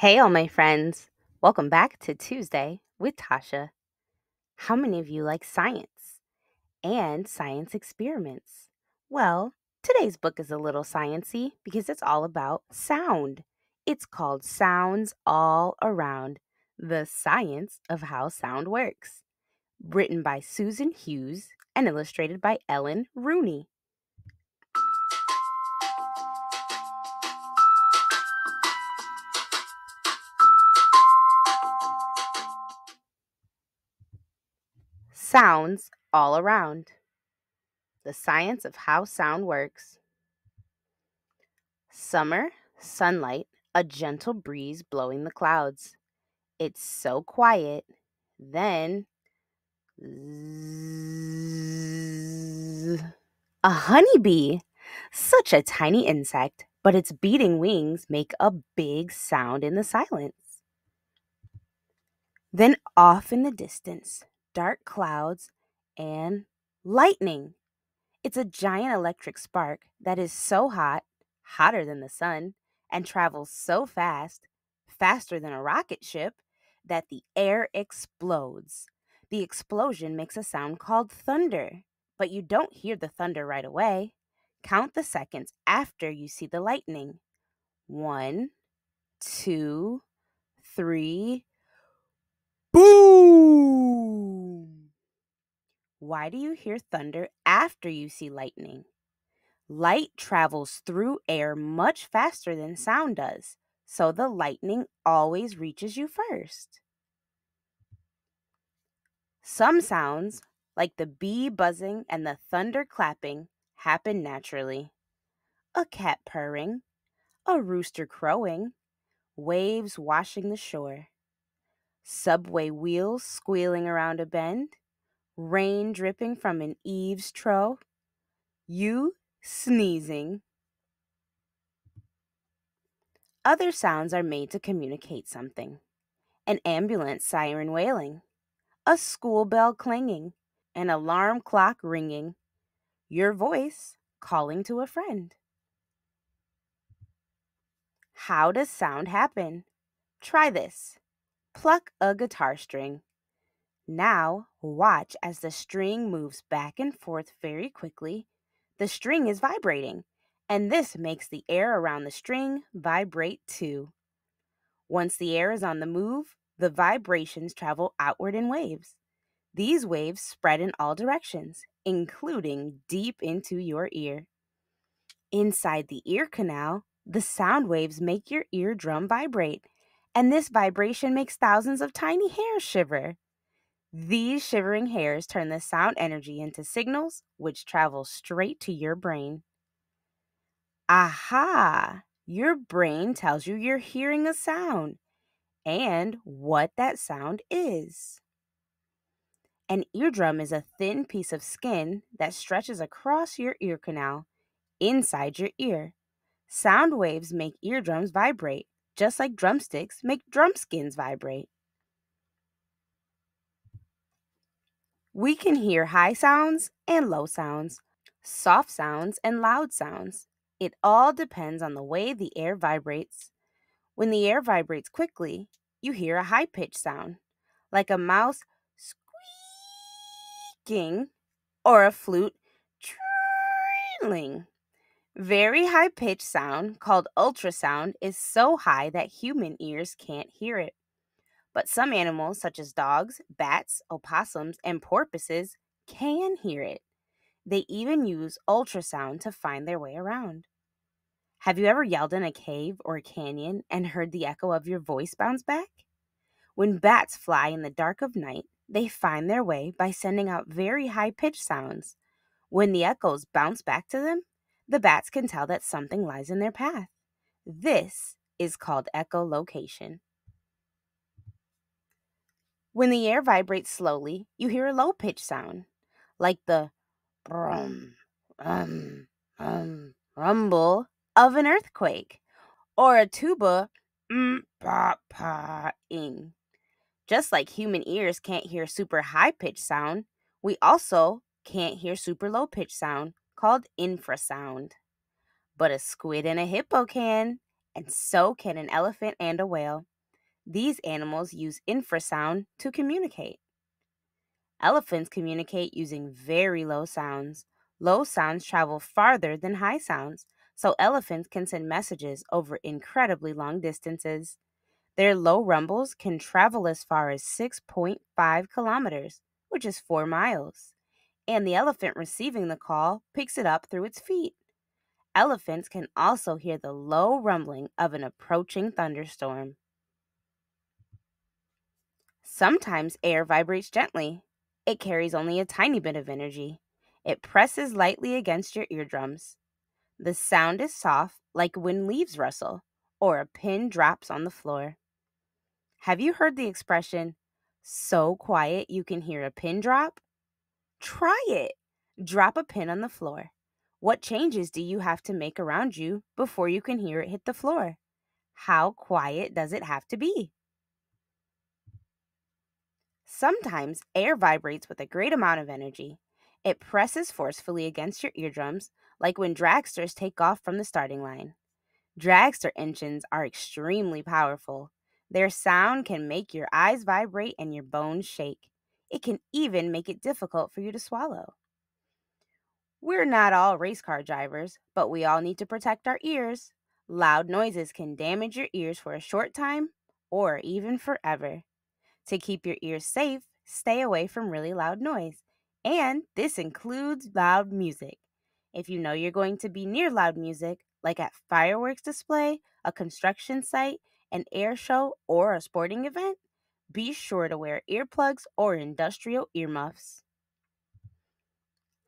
Hey, all my friends. Welcome back to Tuesday with Tausha. How many of you like science and science experiments? Well, today's book is a little sciency because it's all about sound. It's called Sounds All Around The Science of How Sound Works. Written by Susan Hughes and illustrated by Ellen Rooney. Sounds all around. The science of how sound works. Summer, sunlight, a gentle breeze blowing the clouds. It's so quiet. Then, zzz, a honeybee. Such a tiny insect, but its beating wings make a big sound in the silence. Then, off in the distance, dark clouds and lightning. It's a giant electric spark that is so hot, hotter than the sun, and travels so fast, faster than a rocket ship, that the air explodes. The explosion makes a sound called thunder, but you don't hear the thunder right away. Count the seconds after you see the lightning. One, two, three, boom! Why do you hear thunder after you see lightning? Light travels through air much faster than sound does, so the lightning always reaches you first. Some sounds, like the bee buzzing and the thunder clapping, happen naturally. A cat purring, a rooster crowing, waves washing the shore, subway wheels squealing around a bend, rain dripping from an eaves trough, you sneezing. Other sounds are made to communicate something an ambulance siren wailing, a school bell clanging, an alarm clock ringing, your voice calling to a friend. How does sound happen? Try this. Pluck a guitar string. Now, watch as the string moves back and forth very quickly. The string is vibrating, and this makes the air around the string vibrate too. Once the air is on the move, the vibrations travel outward in waves. These waves spread in all directions, including deep into your ear. Inside the ear canal, the sound waves make your eardrum vibrate, and this vibration makes thousands of tiny hairs shiver. These shivering hairs turn the sound energy into signals which travel straight to your brain. Aha! Your brain tells you you're hearing a sound and what that sound is. An eardrum is a thin piece of skin that stretches across your ear canal inside your ear. Sound waves make eardrums vibrate, just like drumsticks make drum skins vibrate. We can hear high sounds and low sounds, soft sounds and loud sounds. It all depends on the way the air vibrates. When the air vibrates quickly, you hear a high pitched sound, like a mouse squeaking or a flute trilling. Very high pitched sound, called ultrasound, is so high that human ears can't hear it. But some animals, such as dogs, bats, opossums, and porpoises, can hear it. They even use ultrasound to find their way around. Have you ever yelled in a cave or a canyon and heard the echo of your voice bounce back? When bats fly in the dark of night, they find their way by sending out very high pitched sounds. When the echoes bounce back to them, the bats can tell that something lies in their path. This is called echolocation. When the air vibrates slowly, you hear a low pitched sound, like the brum, rum, rum, rumble of an earthquake, or a tuba mm, pa, ing. Just like human ears can't hear super high pitched sound, we also can't hear super low pitched sound called infrasound. But a squid and a hippo can, and so can an elephant and a whale. These animals use infrasound to communicate. Elephants communicate using very low sounds. Low sounds travel farther than high sounds, so elephants can send messages over incredibly long distances. Their low rumbles can travel as far as 6.5 kilometers, which is 4 miles, and the elephant receiving the call picks it up through its feet. Elephants can also hear the low rumbling of an approaching thunderstorm. Sometimes air vibrates gently. It carries only a tiny bit of energy. It presses lightly against your eardrums. The sound is soft, like when leaves rustle or a pin drops on the floor. Have you heard the expression, so quiet you can hear a pin drop? Try it. Drop a pin on the floor. What changes do you have to make around you before you can hear it hit the floor? How quiet does it have to be? Sometimes air vibrates with a great amount of energy. It presses forcefully against your eardrums, like when dragsters take off from the starting line. Dragster engines are extremely powerful. Their sound can make your eyes vibrate and your bones shake. It can even make it difficult for you to swallow. We're not all race car drivers, but we all need to protect our ears. Loud noises can damage your ears for a short time or even forever. To keep your ears safe, stay away from really loud noise. And this includes loud music. If you know you're going to be near loud music, like at fireworks display, a construction site, an air show, or a sporting event, be sure to wear earplugs or industrial earmuffs.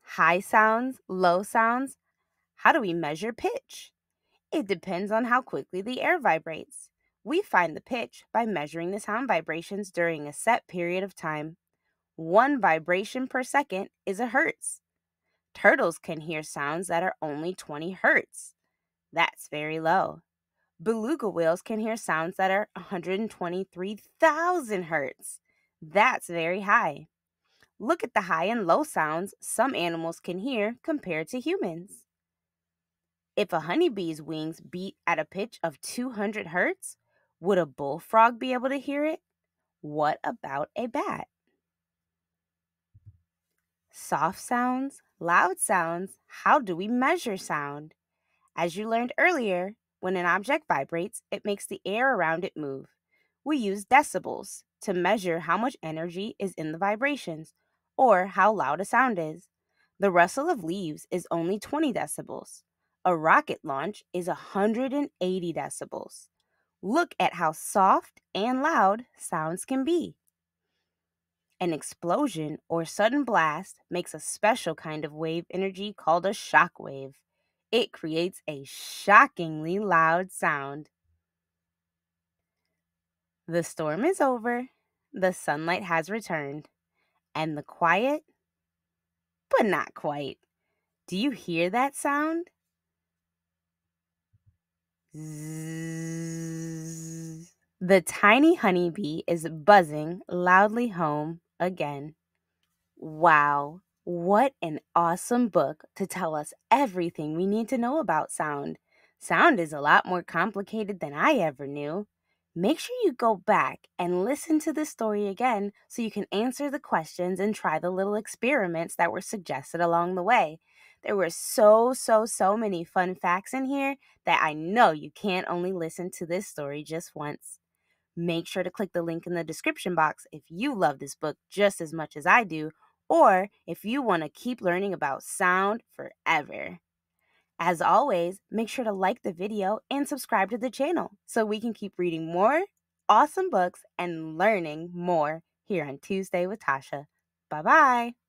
High sounds, low sounds. How do we measure pitch? It depends on how quickly the air vibrates. We find the pitch by measuring the sound vibrations during a set period of time. One vibration per second is a hertz. Turtles can hear sounds that are only 20 hertz. That's very low. Beluga whales can hear sounds that are 123,000 hertz. That's very high. Look at the high and low sounds some animals can hear compared to humans. If a honeybee's wings beat at a pitch of 200 hertz, would a bullfrog be able to hear it? What about a bat? Soft sounds, loud sounds, how do we measure sound? As you learned earlier, when an object vibrates, it makes the air around it move. We use decibels to measure how much energy is in the vibrations or how loud a sound is. The rustle of leaves is only 20 decibels. A rocket launch is 180 decibels. Look at how soft and loud sounds can be. An explosion or sudden blast makes a special kind of wave energy called a shock wave. It creates a shockingly loud sound. The storm is over, the sunlight has returned, and the quiet, but not quite. Do you hear that sound? The tiny honeybee is buzzing loudly home again. Wow, what an awesome book to tell us everything we need to know about sound. Sound is a lot more complicated than I ever knew. Make sure you go back and listen to the story again so you can answer the questions and try the little experiments that were suggested along the way. There were so, so, so many fun facts in here that I know you can't only listen to this story just once. Make sure to click the link in the description box if you love this book just as much as I do, or if you want to keep learning about sound forever. As always, make sure to like the video and subscribe to the channel so we can keep reading more awesome books and learning more here on Tuesday with Tausha. Bye bye.